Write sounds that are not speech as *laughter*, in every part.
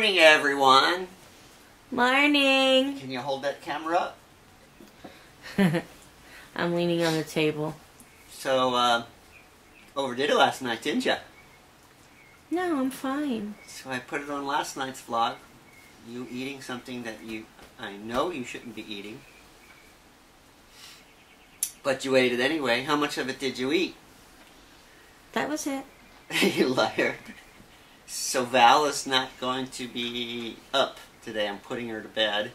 Morning, everyone. Morning. Can you hold that camera up? *laughs* I'm leaning on the table. So, uh, overdid it last night, didn't you? No, I'm fine. So I put it on last night's vlog. You eating something that you, I know you shouldn't be eating. But you ate it anyway. How much of it did you eat? That was it. *laughs* you liar. So Val is not going to be up today. I'm putting her to bed.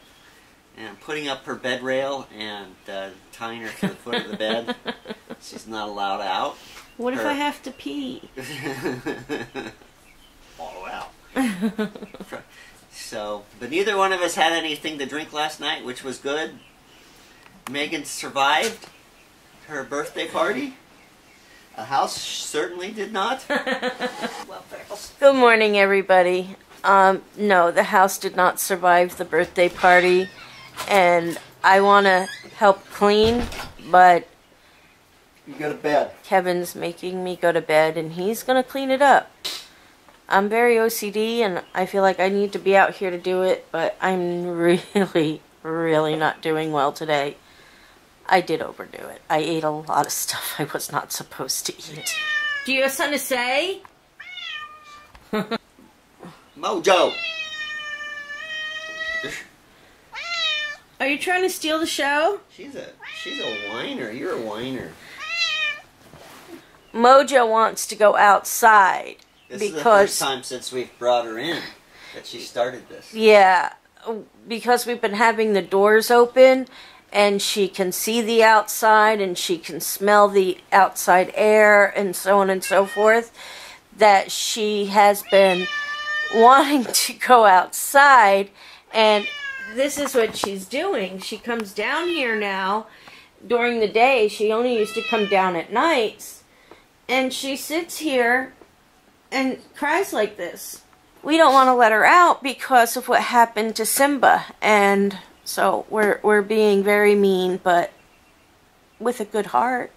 And I'm putting up her bed rail and uh, tying her to the foot of the bed. *laughs* She's not allowed out. What if Her- I have to pee? *laughs* All out. *laughs* So, but neither one of us had anything to drink last night, which was good. Megan survived her birthday party. A house certainly did not. *laughs* Good morning, everybody. Um, no, the house did not survive the birthday party, and I want to help clean, but You go to bed. Kevin's making me go to bed, and he's gonna clean it up. I'm very OCD, and I feel like I need to be out here to do it, but I'm *laughs* really, really not doing well today. I did overdo it. I ate a lot of stuff I was not supposed to eat. Do you have something to say? *laughs* Mojo! Are you trying to steal the show? She's a she's a whiner. You're a whiner. Mojo wants to go outside This is the first time since we've brought her in that she started this. Yeah, because we've been having the doors open and she can see the outside and she can smell the outside air and so on and so forth. That she has been *laughs* wanting to go outside and this is what she's doing. She comes down here now during the day. She only used to come down at nights. And she sits here and cries like this we don't want to let her out because of what happened to Simba, and so we're we're being very mean, but with a good heart.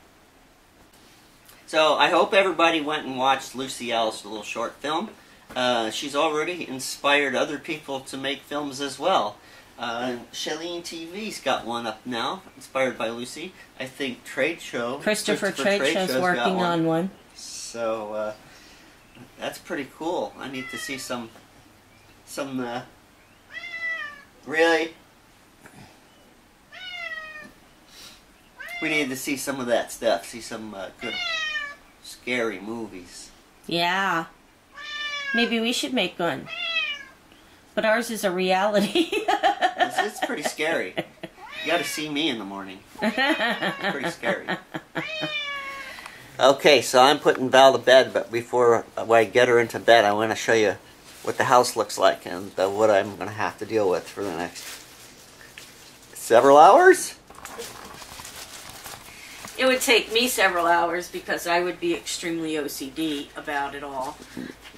So I hope everybody went and watched Lucy L's little short film. Uh, she's already inspired other people to make films as well. Uh, Shailene TV's got one up now, inspired by Lucy. I think Trade Show. Christopher, Trade Trade Show's Show's working one. on one. So uh, that's pretty cool. I need to see some, some. Uh, really, we need to see some of that stuff. See some uh, good, scary movies. Yeah, maybe we should make one, but ours is a reality. *laughs* It's, it's pretty scary. You got to see me in the morning. It's pretty scary. Okay, so I'm putting Val to bed, but before I get her into bed, I want to show you what the house looks like and uh, what I'm going to have to deal with for the next several hours. It would take me several hours because I would be extremely OCD about it all.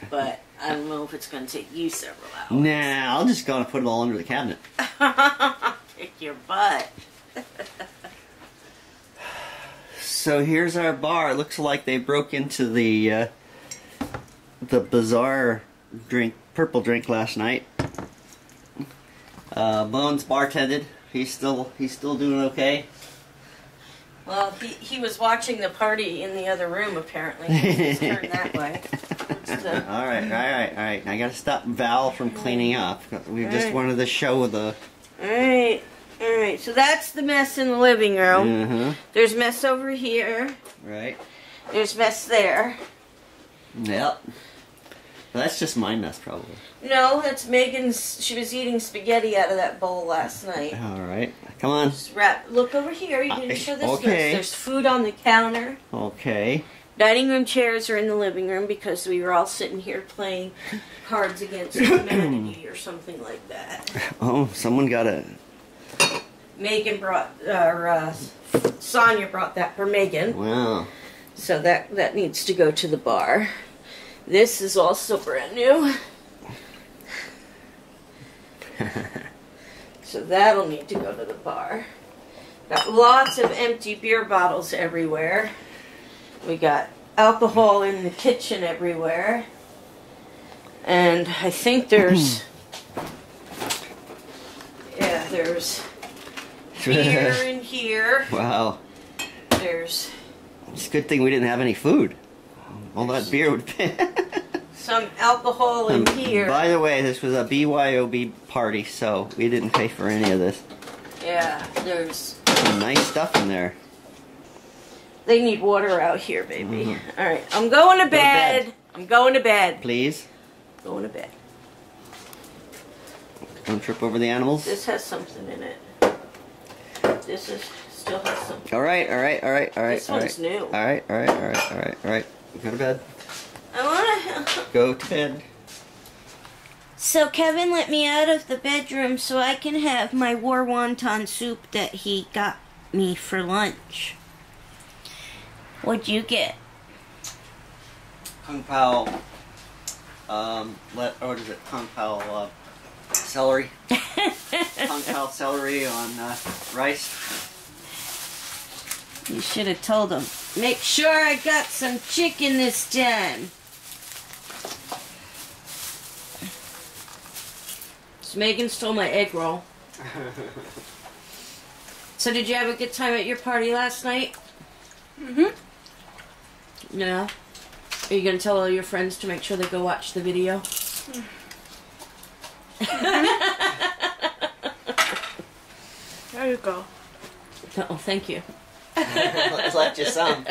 But I don't know if it's going to take you several hours. Nah, I'll just go and put it all under the cabinet. *laughs* Kick your butt. So here's our bar. It looks like they broke into the uh, the bizarre drink, purple drink last night. Uh, Bones bartended. He's still he's still doing okay. Well, he, he was watching the party in the other room, apparently. He's turned that way. *laughs* *laughs* All right, all right, all right. I gotta stop Val from cleaning up. We just Alright. wanted to show the. Alright, alright. So that's the mess in the living room. Uh-huh. There's mess over here. Right. There's mess there. Yep. Well, that's just my mess, probably. No, that's Megan's. She was eating spaghetti out of that bowl last night. All right. Come on. Just wrap. Look over here. You can show this. okay. There's food on the counter. Okay. Dining room chairs are in the living room because we were all sitting here playing Cards Against Humanity *coughs* or something like that. Oh, someone got a. Megan brought, or uh, Sonia brought that for Megan. Wow. So that that needs to go to the bar. This is also brand new. *laughs* so that'll need to go to the bar. Got lots of empty beer bottles everywhere. We got alcohol in the kitchen everywhere. And I think there's hmm. Yeah, there's *laughs* beer in here. wow. There's It's a good thing we didn't have any food. All that beer would. *laughs* some alcohol in hmm. here. By the way, this was a BYOB party, so we didn't pay for any of this. Yeah, there's Some nice stuff in there. They need water out here, baby. Mhm. All right, I'm going to to bed. bed. I'm going to bed. Please, Going to bed. don't trip over the animals. This has something in it. This is still has some. All right, all right, all right, all right, This all one's right. new. All right, all right, all right, all right, all right. Go to bed. I want to. *laughs* Go to bed. So Kevin let me out of the bedroom so I can have my war wonton soup that he got me for lunch. What'd you get? Kung Pao. Um, let or what is it? Kung Pao uh, celery. *laughs* Kung Pao celery on uh, rice. You should have told him. Make sure I got some chicken this time. So Megan stole my egg roll. *laughs* So did you have a good time at your party last night? Mm-hmm. No. Are you gonna tell all your friends to make sure they go watch the video? *laughs* There you go. Oh, thank you. *laughs* Let's let you some.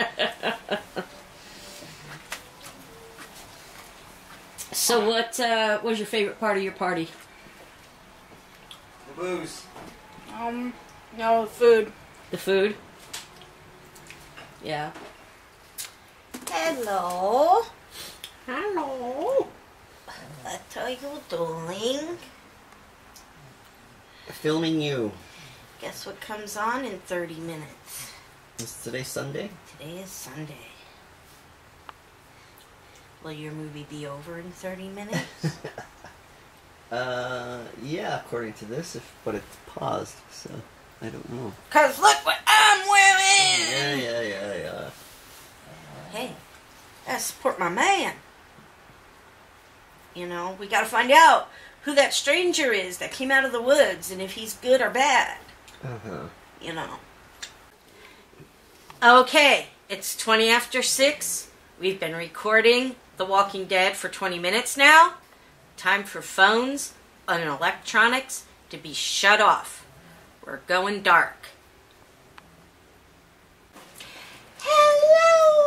So what uh, was your favorite part of your party? The booze. Um, no the food. The food? Yeah. Hello. Hello. What are you doing? Filming you. Guess what comes on in 30 minutes? Is today Sunday? Today is Sunday. Will your movie be over in 30 minutes? *laughs* uh, yeah, according to this, if but it's paused, so I don't know. Cause look what I'm wearing! Yeah, yeah, yeah, yeah. Hey, gotta support my man. You know, we gotta find out who that stranger is that came out of the woods and if he's good or bad. Uh-huh. you know. Okay, it's 20 after 6. We've been recording The Walking Dead for 20 minutes now. Time for phones and electronics to be shut off. We're going dark. Hello,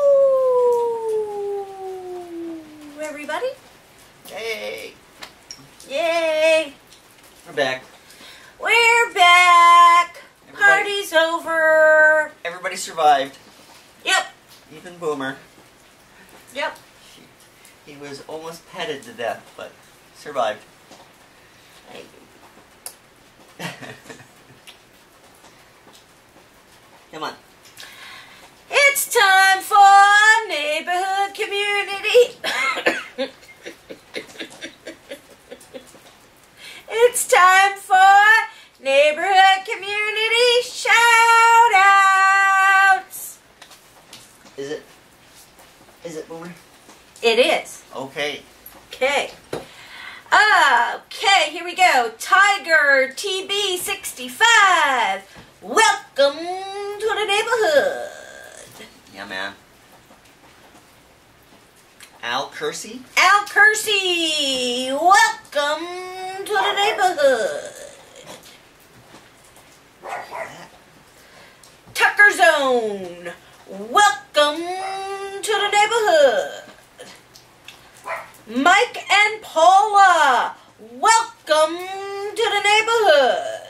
everybody. Hey, Yay! we're back. We're back. Everybody- Party's over. Everybody survived, Yep. even Boomer. Yep. He was almost petted to death, but survived. *laughs* Come on. It's time for neighborhood community. it's time for neighborhood community shout outs. Is it? Is it Boomer? It is. Okay. Okay. Okay, here we go. Tiger TB65. Welcome to the neighborhood. Yeah, man. Al Kersey? Al Kersey, welcome to the neighborhood. Tucker Zone, welcome to the neighborhood. Mike and Paula, welcome to the neighborhood.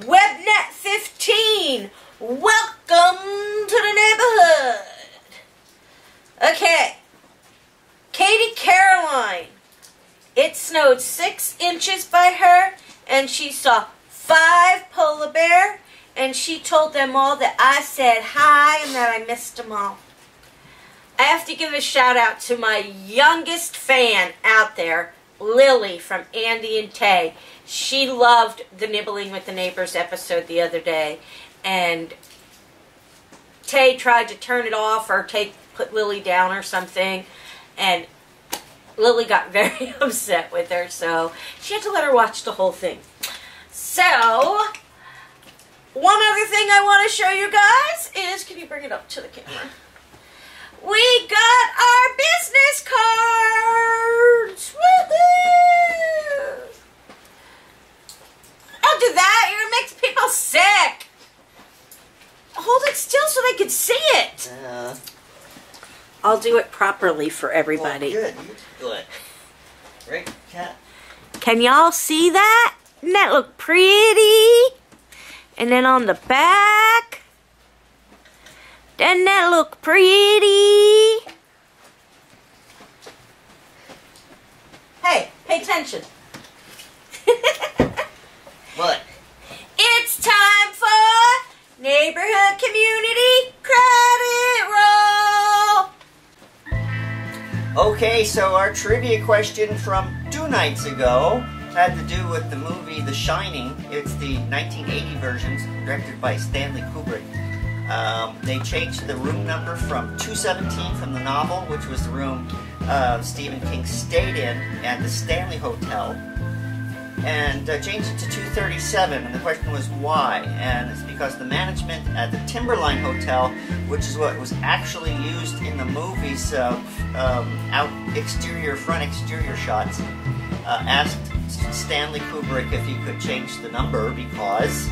Webnet 15, welcome to the neighborhood. Okay. Katie Caroline. It snowed six inches by her, and she saw five polar bear and she told them all that I said hi and that I missed them all. I have to give a shout out to my youngest fan out there, Lily from Andy and Tay. She loved the Nibbling with the Neighbors episode the other day, and Tay tried to turn it off or take put Lily down or something, and Lily got *laughs* very upset with her, so she had to let her watch the whole thing. So, one other thing I want to show you guys is can you bring it up to the camera? We got our business cards! Woohoo! Don't do that, it makes people sick! Hold it still so they can see it! Uh, I'll do it properly for everybody. Well, good. You do it. Right, cat. Can y'all see that? Doesn't that look pretty? And then on the back, doesn't that look pretty? Hey, pay attention. *laughs* What? it's time for neighborhood community credit roll. Okay, so our trivia question from two nights ago had to do with the movie The Shining. It's the 1980 versions, directed by Stanley Kubrick. Um, they changed the room number from 217 from the novel, which was the room uh, Stephen King stayed in at the Stanley Hotel, and uh, changed it to 237. And the question was why? And it's because the management at the Timberline Hotel, which is what was actually used in the movie's um, out exterior, front exterior shots, uh, asked Stanley Kubrick if he could change the number because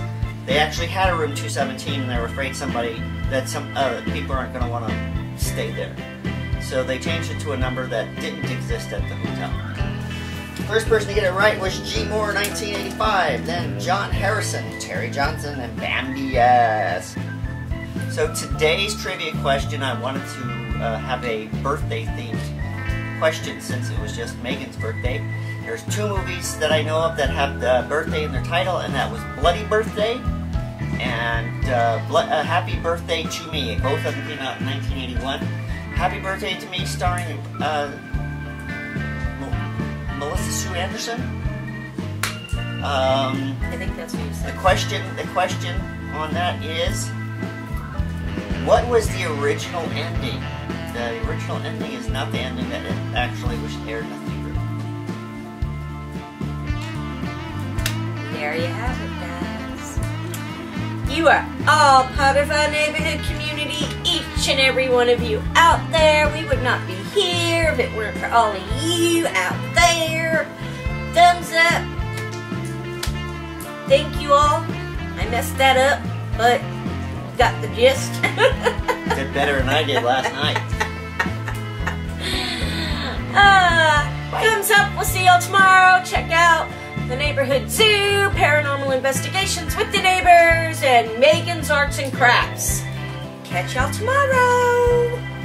they actually had a room 217 and they were afraid somebody that some uh, people aren't going to want to stay there. So they changed it to a number that didn't exist at the hotel. First person to get it right was G. Moore, 1985. Then John Harrison, Terry Johnson, and Bambi Yes. So today's trivia question, I wanted to uh, have a birthday themed question since it was just Megan's birthday. There's two movies that I know of that have the birthday in their title, and that was Bloody Birthday and uh, uh, Happy Birthday to Me. Both of them came out in 1981. Happy Birthday to Me, starring uh, Mel- Melissa Sue Anderson. Um, I think that's what you said. the question, the question on that is, what was the original ending? The original ending is not the ending that it actually was aired in the theater. There you have it. You are all part of our neighborhood community, each and every one of you out there. We would not be here if it weren't for all of you out there. Thumbs up. Thank you all. I messed that up, but got the gist. *laughs* Did better than I did last night. Ah, *laughs* thumbs up. We'll see y'all tomorrow. Check out the Neighborhood Zoo, Paranormal Investigations with the Neighbors, and Megan's Arts and Crafts. Catch y'all tomorrow.